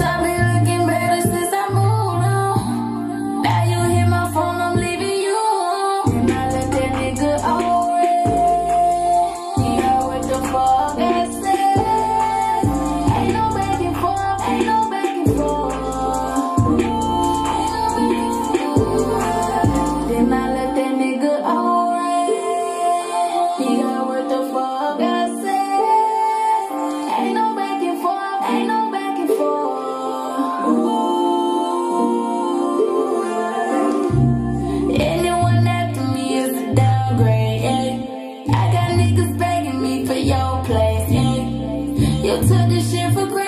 suddenly You took this shit for granted.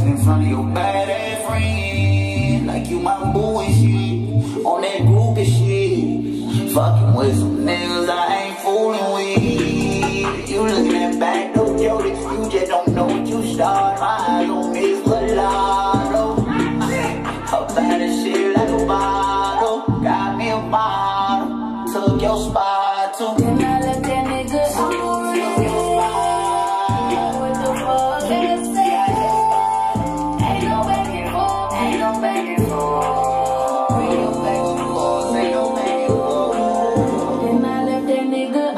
ass in front of your bad ass friend. Like you my boo and shit. On that group and shit. Fucking with some niggas I ain't fooling with. You looking back, no Jody. You just don't know what you start. My eyes on me gelato. Up out of shit like a bottle. Got me a bottle. Took your spot.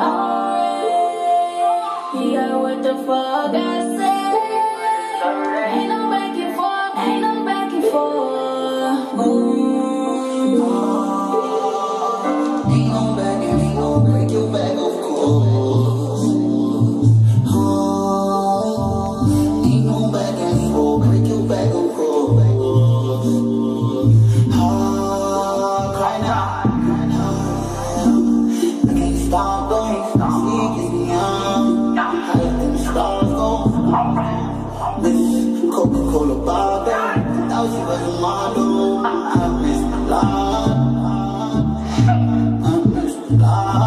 alright. Yeah, what the fuck I said? Ain't no back and forth, ain't no back and forth. Ain't no back break your back. I miss the model. I miss the I.